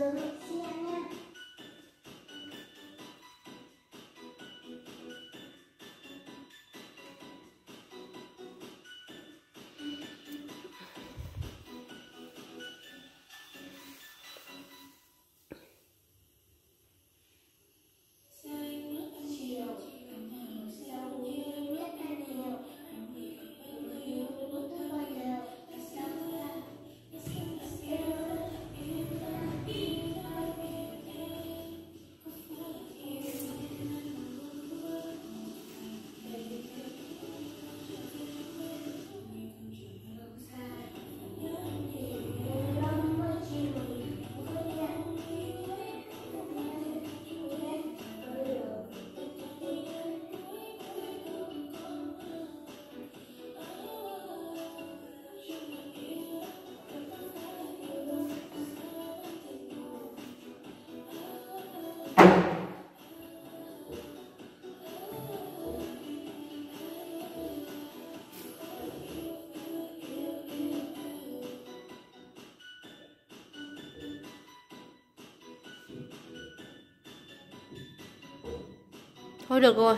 service. Thôi được rồi.